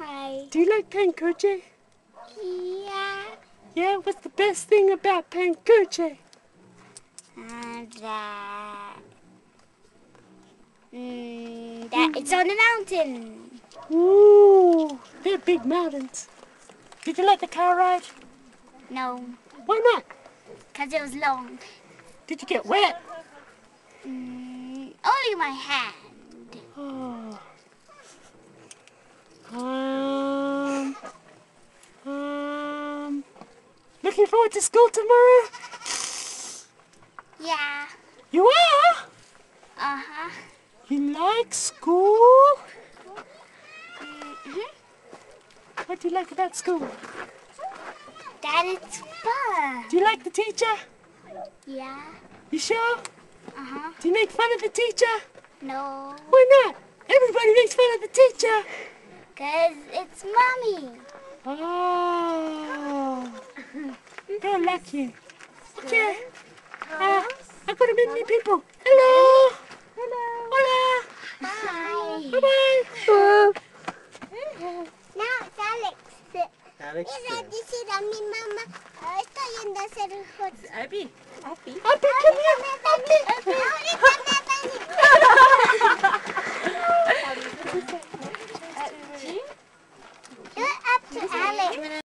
Hi. Do you like Pancochi? Yeah. Yeah, what's the best thing about Pancochi? And that. Mm, that it's on a mountain. Ooh, they're big mountains. Did you like the car ride? No, Why not? because it was long. Did you get wet? Mm, only my hand. Oh. Looking forward to school tomorrow? Yeah. You are? Uh huh. You like school? hmm What do you like about school? That it's fun. Do you like the teacher? Yeah. You sure? Uh huh. Do you make fun of the teacher? No. Why not? Everybody makes fun of the teacher. Because it's mommy. Oh, lucky. Okay. Uh, I'm going to meet new people. Hello. Hello. Hola. Bye. Bye-bye. Oh. Now it's Alex. Alex. Era decir a mi mamá, estoy yendo a hacer un hot. Abby. Abby. Abby, come here. Abby. Abby. Ahorita me venir. You're up to Alex.